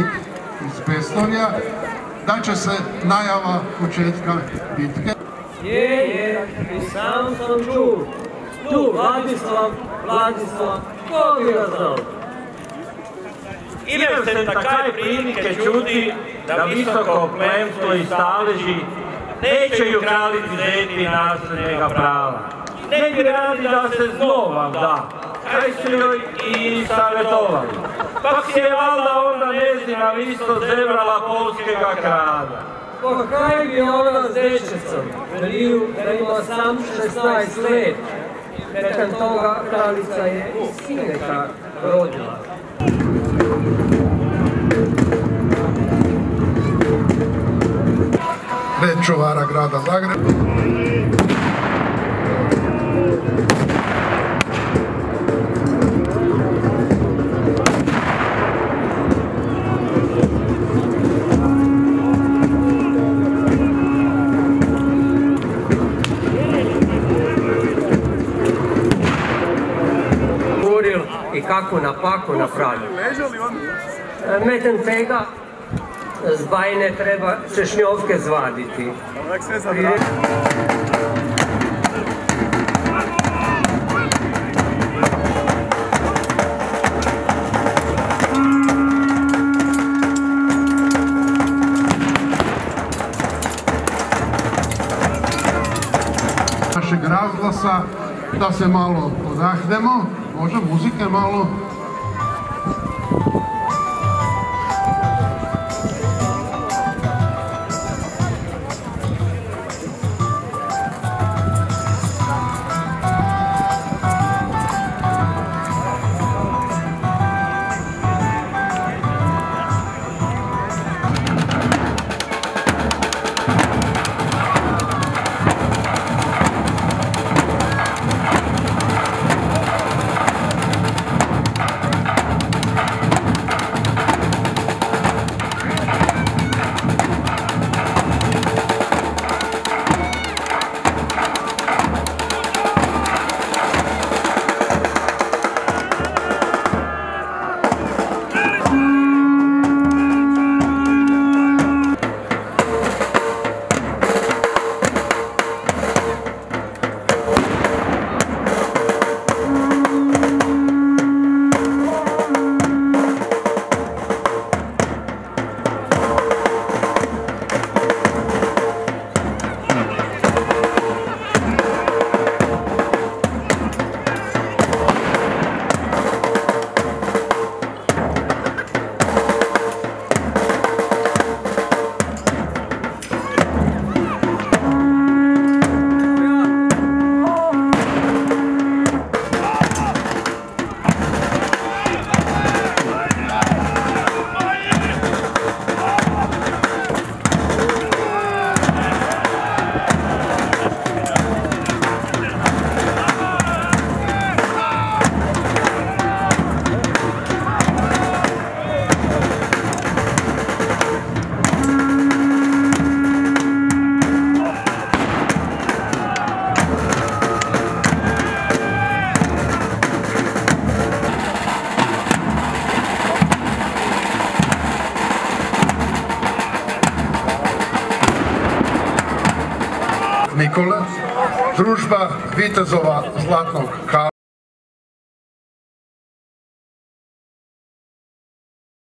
vojnik iz Pestovja, da će se najava početka bitke. Je, je, i sam sam čuo. Tu, Vladislav, Vladislav, ko bi ga znao? Imam se takaj prilike čuti da visoko plemstvo i staleži nećeju kraliti zeti nasljednjega prava. Ne bi radi da se zlo vam da, kaj su joj i savjetovali. Pa si je valda onda njezina isto zebrala polskega kralja. Kaj bi ona s dečecom? Veliju da ima sam 16 let. Nakon toga kraljica je sineka rodila. red čuvara grada Zagreba. Kako napako napravio. Meten tega z bajne treba češnjovke zvaditi. Našeg razglasa da se malo odahnemo, može muzike malo. Nikole, družba Vitezova Zlatnog Kala,